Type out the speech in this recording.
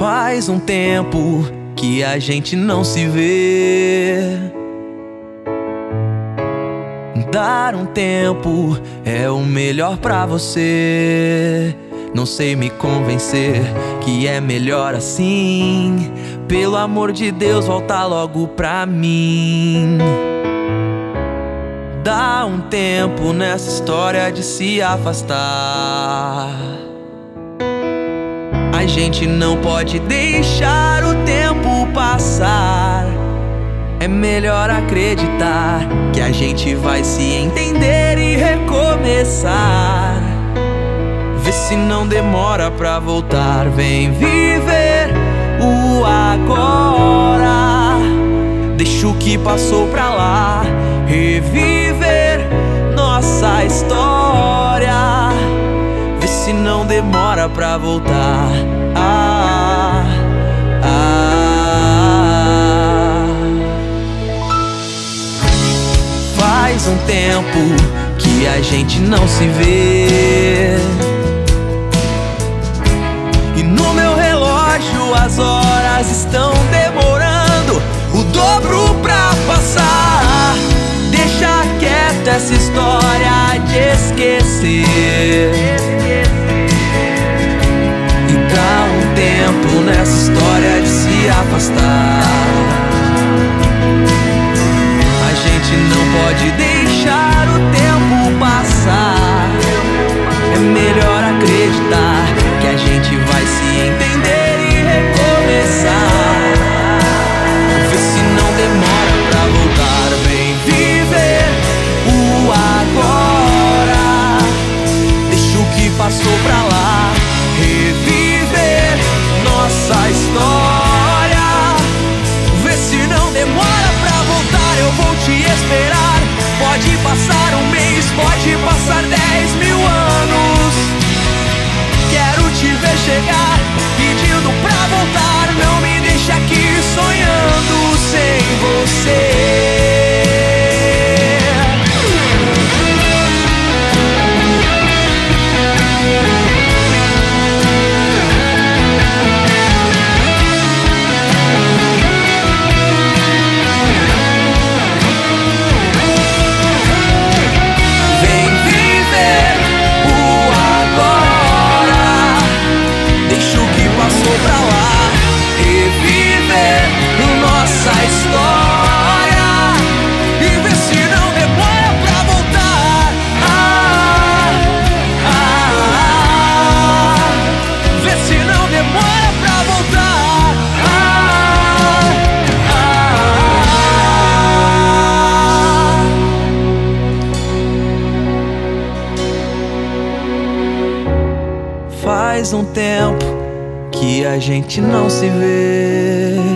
Faz um tempo que a gente não se vê. Dar um tempo é o melhor pra você. Não sei me convencer que é melhor assim. Pelo amor de Deus, volta logo pra mim. Dá um tempo nessa história de se afastar. A gente não pode deixar o tempo passar. É melhor acreditar que a gente vai se entender e recomeçar. Vê se não demora pra voltar. Vem viver o agora. Deixa o que passou pra lá. Reviver nossa história. Se não demora pra voltar. Ah, ah. Faz um tempo que a gente não se vê. E no meu relógio as horas estão demorando o dobro pra passar. Deixa quieta essa história de esquecer. A gente não pode deixar o tempo passar. É melhor acreditar que a gente vai se entender e recomeçar. Vê se não demora pra voltar. Vem viver o agora. Deixa o que passou Faz um tempo que a gente não se vê.